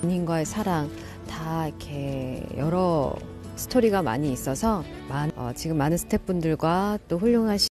본인과의 사랑 다 이렇게 여러 스토리가 많이 있어서 많- 어, 지금 많은 스태프분들과 또 훌륭하신